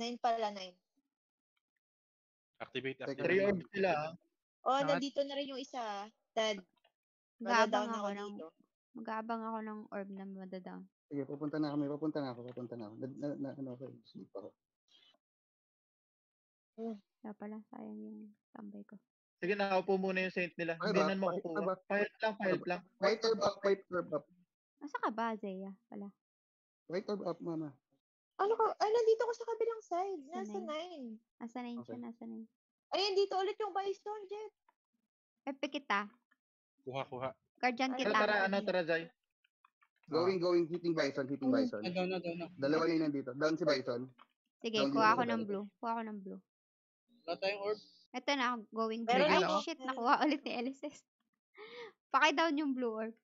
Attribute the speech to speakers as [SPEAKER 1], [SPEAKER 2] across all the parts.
[SPEAKER 1] Nine pala, nine.
[SPEAKER 2] Activate, activate.
[SPEAKER 3] Three orbs sila. ah.
[SPEAKER 1] Oh,
[SPEAKER 4] Bakit?
[SPEAKER 1] nandito na rin yung isa. Dad.
[SPEAKER 5] Mag-aabang ako
[SPEAKER 1] ako
[SPEAKER 5] ng, mag-aabang ako ng orb na madadown.
[SPEAKER 6] Sige, pupunta na kami, pupunta na ako, pupunta na ako. Na, na, na, ano ako, eh, sleep ako.
[SPEAKER 5] Kaya pala, sayang yung tambay ko.
[SPEAKER 3] Sige, nakaupo muna yung saint nila. Hindi na makukuha. Pahit lang, pahit lang.
[SPEAKER 6] White orb up, white orb up.
[SPEAKER 5] Asa ka ba, Zaya? Pala.
[SPEAKER 6] White orb up, mama.
[SPEAKER 1] Ano ka? Ay, nandito ko sa kabilang side.
[SPEAKER 5] Sa
[SPEAKER 1] Nasa
[SPEAKER 5] nine.
[SPEAKER 1] nine.
[SPEAKER 5] Asa na yun
[SPEAKER 6] Okay.
[SPEAKER 5] siya? Nasa na yun?
[SPEAKER 1] Ayun, dito ulit yung bison, Jet.
[SPEAKER 5] Epe kita.
[SPEAKER 2] Kuha, kuha.
[SPEAKER 5] Guardian
[SPEAKER 1] Ay,
[SPEAKER 3] Tara,
[SPEAKER 5] kita.
[SPEAKER 3] tara, ano, tara, Zay.
[SPEAKER 6] Going, going, hitting bison, hitting bison.
[SPEAKER 4] Ah, down na, down na.
[SPEAKER 6] Dalawa na yun nandito. Down si bison.
[SPEAKER 5] Sige,
[SPEAKER 6] Down
[SPEAKER 5] kuha
[SPEAKER 6] dito
[SPEAKER 5] ako
[SPEAKER 6] sa
[SPEAKER 5] ng blue. Kuha ako ng blue.
[SPEAKER 4] Wala tayong orb.
[SPEAKER 5] Ito na, going
[SPEAKER 1] Meron
[SPEAKER 5] blue. Ay,
[SPEAKER 4] ako.
[SPEAKER 5] shit,
[SPEAKER 1] Meron.
[SPEAKER 5] nakuha ulit ni LSS. Pakidown yung blue orb.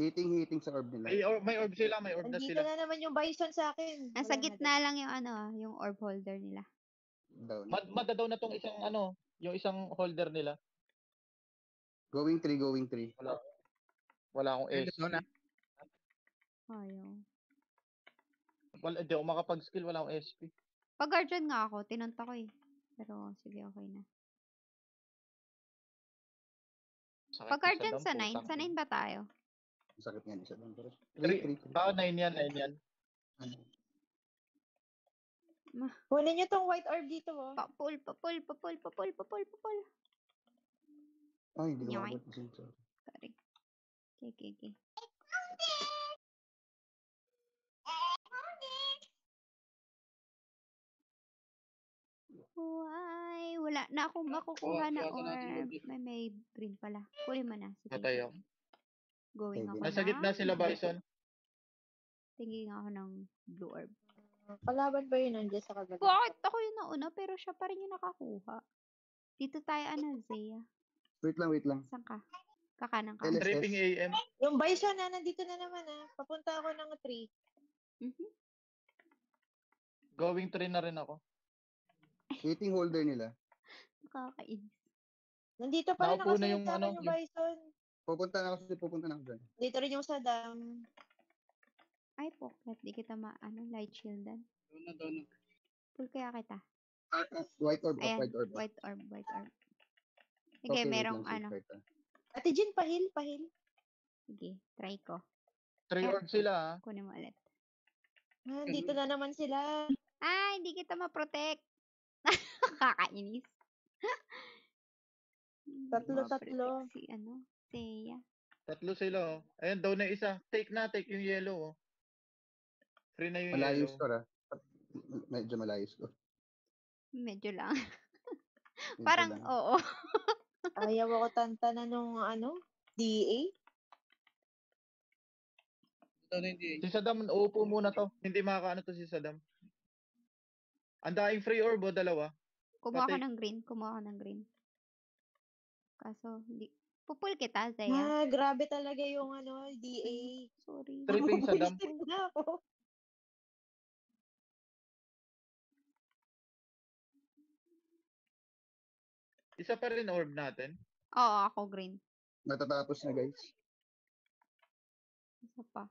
[SPEAKER 6] Hitting sa orb nila.
[SPEAKER 3] May orb, may orb sila, may orb na
[SPEAKER 1] Nandito
[SPEAKER 3] sila.
[SPEAKER 1] na naman yung bison sa akin.
[SPEAKER 5] Nasa
[SPEAKER 1] Wala na,
[SPEAKER 5] gitna lang yung ano, yung orb holder nila.
[SPEAKER 6] Down.
[SPEAKER 3] Mad madadaw na tong isang ano, yung isang holder nila.
[SPEAKER 6] Going three, going three.
[SPEAKER 3] Wala akong
[SPEAKER 4] Ayun,
[SPEAKER 3] S.
[SPEAKER 4] down na.
[SPEAKER 5] Ayaw.
[SPEAKER 3] Wala, hindi ako makapag-skill, wala akong SP.
[SPEAKER 5] Pag guardian nga ako, tinunta ko eh. Pero sige, okay na.
[SPEAKER 3] Sakit
[SPEAKER 5] Pag
[SPEAKER 3] sa
[SPEAKER 5] guardian
[SPEAKER 3] dam,
[SPEAKER 5] sa 9,
[SPEAKER 3] putang
[SPEAKER 5] sa 9 ba tayo?
[SPEAKER 6] Ang sakit nga isa down. Pero,
[SPEAKER 3] Three.
[SPEAKER 6] three, three, three.
[SPEAKER 3] Ah, 9 yan, 9 yan.
[SPEAKER 1] Kunin niyo tong white orb dito, oh.
[SPEAKER 5] Papul, papul, papul, papul, papul, papul.
[SPEAKER 6] Ay, hindi ko
[SPEAKER 5] Nyoy.
[SPEAKER 6] makapag Sorry.
[SPEAKER 5] Sorry. Okay, okay, okay. Why? Wala na akong makukuha na
[SPEAKER 4] kuha ka natin
[SPEAKER 5] orb. May, may green pala. Kunin mo na. Sige.
[SPEAKER 3] Patay ako.
[SPEAKER 5] Going ako
[SPEAKER 3] Nasa
[SPEAKER 5] na.
[SPEAKER 3] gitna sila, Bison.
[SPEAKER 5] Tingin ako ng blue orb.
[SPEAKER 1] Kalaban ba yun nandiyan sa kabila?
[SPEAKER 5] Bakit ako yung nauna pero siya pa rin yung nakakuha? Dito tayo, ano, Zaya.
[SPEAKER 6] Wait lang, wait lang.
[SPEAKER 5] Saan ka? Kakanan ka.
[SPEAKER 6] LSS.
[SPEAKER 3] Tripping AM.
[SPEAKER 1] Yung bison na, nandito na naman, ah. Papunta ako ng tree.
[SPEAKER 5] Mhm.
[SPEAKER 3] Going 3 na rin ako.
[SPEAKER 6] Hitting holder nila.
[SPEAKER 5] Nakakainis.
[SPEAKER 1] Nandito pa rin
[SPEAKER 3] Nakaupo na yung ano,
[SPEAKER 1] yung
[SPEAKER 3] yung-
[SPEAKER 1] bison.
[SPEAKER 6] Pupunta na ako, pupunta na ako dyan.
[SPEAKER 1] Dito rin yung sa dam.
[SPEAKER 5] Ay, pokret. Di kita ma-ano, light shieldan.
[SPEAKER 4] Down na, down na.
[SPEAKER 5] Pull kaya kita.
[SPEAKER 6] Ah, ah, white orb
[SPEAKER 5] Ayan,
[SPEAKER 6] white orb
[SPEAKER 5] white orb, white orb. Sige,
[SPEAKER 6] Okay,
[SPEAKER 5] merong ano.
[SPEAKER 6] right, ah.
[SPEAKER 1] Ate Jean, pahil, pahil.
[SPEAKER 5] Sige, try ko.
[SPEAKER 3] 3
[SPEAKER 5] Eh.
[SPEAKER 3] orb sila, ah.
[SPEAKER 5] Kunin mo ulit.
[SPEAKER 1] Ah, dito na naman sila.
[SPEAKER 5] Ay, hindi kita ma-protect. Kakainis.
[SPEAKER 1] Tatlo, tatlo.
[SPEAKER 5] Si ano, Seiya.
[SPEAKER 3] Tatlo sila, oh. Ayun, daw na isa. Take na, take yung yellow, oh. Free na yung
[SPEAKER 6] Malayo
[SPEAKER 3] yellow.
[SPEAKER 6] score, ah. Medyo malayo score.
[SPEAKER 5] Medyo lang.
[SPEAKER 6] Medyo
[SPEAKER 5] Parang,
[SPEAKER 6] lang.
[SPEAKER 5] oo.
[SPEAKER 1] Ayaw ako tantana nung ano, DA.
[SPEAKER 4] Down na hindi.
[SPEAKER 3] Si Saddam, uupo muna to. Hindi makakaano to si Saddam. Ang daing free orb, oh, dalawa.
[SPEAKER 5] Kumuha
[SPEAKER 3] Pati-
[SPEAKER 5] ng green. Kumuha ko ng green. Kaso, hindi. Pupul kita, Zaya.
[SPEAKER 1] Ah, grabe talaga yung ano, DA.
[SPEAKER 5] Sorry.
[SPEAKER 3] Tripping sa dam.
[SPEAKER 1] Wasted na ako.
[SPEAKER 3] Isa pa rin orb natin.
[SPEAKER 5] Oo, ako green.
[SPEAKER 6] Matatapos na, guys.
[SPEAKER 5] Isa pa.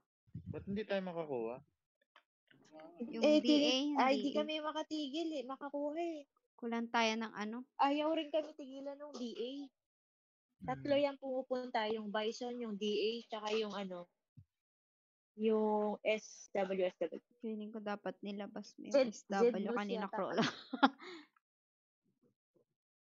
[SPEAKER 3] Ba't hindi tayo makakuha?
[SPEAKER 5] Yung
[SPEAKER 1] eh,
[SPEAKER 5] DA, yung
[SPEAKER 1] ay, di
[SPEAKER 5] DA.
[SPEAKER 1] kami makatigil eh, makakuha eh.
[SPEAKER 5] Kulang tayo ng ano.
[SPEAKER 1] Ayaw rin kami tigilan ng DA. Tatlo yan pumupunta, yung Bison, yung DA, tsaka yung ano, yung SWSW.
[SPEAKER 5] Feeling ko dapat nilabas mo yung SW kanina crawl.